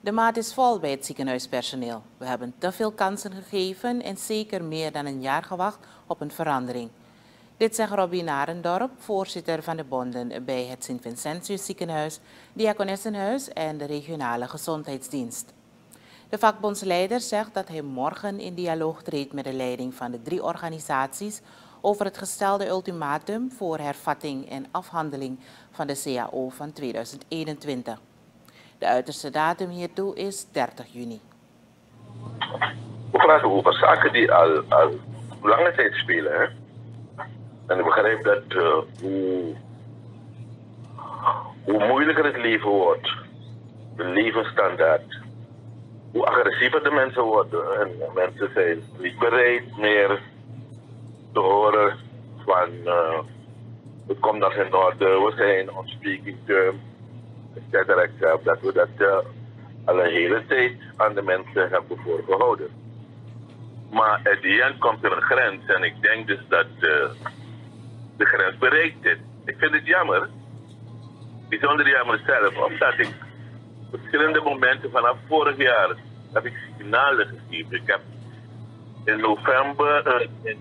De maat is vol bij het ziekenhuispersoneel. We hebben te veel kansen gegeven en zeker meer dan een jaar gewacht op een verandering. Dit zegt Robin Narendorp, voorzitter van de bonden bij het Sint-Vincentius ziekenhuis, Diakonessenhuis en de regionale gezondheidsdienst. De vakbondsleider zegt dat hij morgen in dialoog treedt met de leiding van de drie organisaties over het gestelde ultimatum voor hervatting en afhandeling van de CAO van 2021. De uiterste datum hiertoe is 30 juni. We praten over zaken die al, al lange tijd spelen. Hè? En ik begrijp dat uh, hoe, hoe moeilijker het leven wordt, de levensstandaard, hoe agressiever de mensen worden. En mensen zijn niet bereid meer te horen van uh, het komt nog in orde, we zijn on speaking et cetera, et cetera. Dat we dat uh, al een hele tijd aan de mensen hebben voorgehouden. Maar at the end komt er een grens en ik denk dus dat uh, de grens bereikt is. Ik vind het jammer, bijzonder jammer zelf, omdat ik verschillende momenten vanaf vorig jaar heb ik signalen gegeven. Ik heb in november, uh, in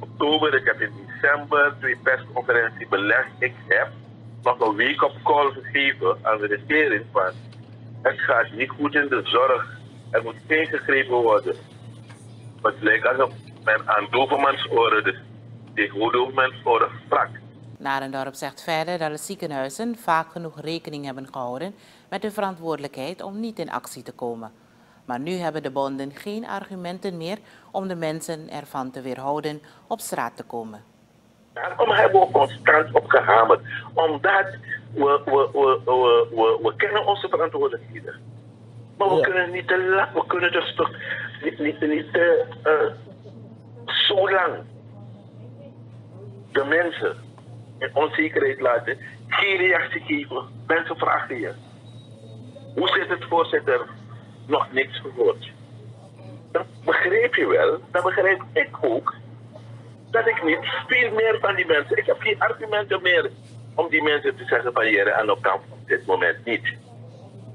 oktober, ik heb in december twee persconferenties belegd. Ik heb nog een week op call gegeven aan de regering van het gaat niet goed in de zorg. Er moet ingegrepen worden. Het lijkt alsof men aan dovermans oren, dus tegen oren sprak. Narendorp zegt verder dat de ziekenhuizen vaak genoeg rekening hebben gehouden met de verantwoordelijkheid om niet in actie te komen. Maar nu hebben de bonden geen argumenten meer om de mensen ervan te weerhouden op straat te komen. Daarom hebben we constant opgehamerd. Omdat we, we, we, we, we, we kennen onze verantwoordelijkheden. Maar we ja. kunnen niet te lang, we kunnen dus toch niet, niet, niet te, uh, zo lang de mensen in onzekerheid laten, geen reactie geven. Mensen vragen je. Hoe zit het voorzitter? Nog niks gehoord. Dat begreep je wel, dat begrijp ik ook. Dat ik niet veel meer van die mensen, ik heb geen argumenten meer om die mensen te zeggen van jere en op kan op dit moment niet.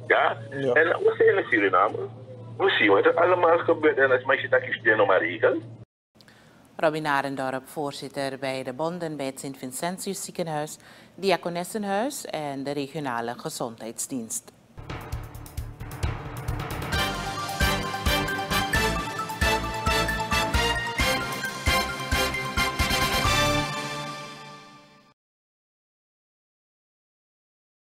Ja? ja? En we zijn in Suriname. We zien wat er allemaal gebeurt en als je dat kiest, nog maar regelen. Robin Arendorp, voorzitter bij de bonden bij het Sint-Vincentius ziekenhuis, Diakonessenhuis en de regionale gezondheidsdienst.